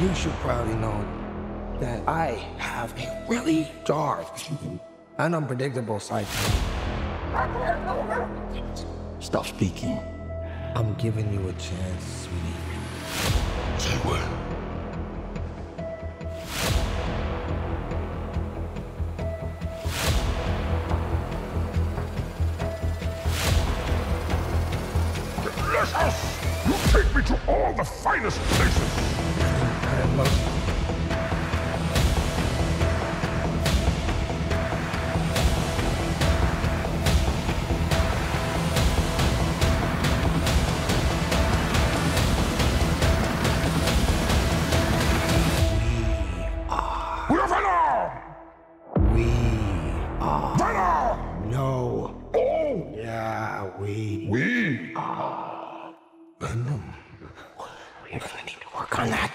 You should probably know that I have a really dark and unpredictable side to me. Stop speaking. I'm giving you a chance, sweetie. Say what? Delicious! You take me to all the finest we? We are Venom. We're gonna need to work on that.